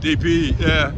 DP, yeah.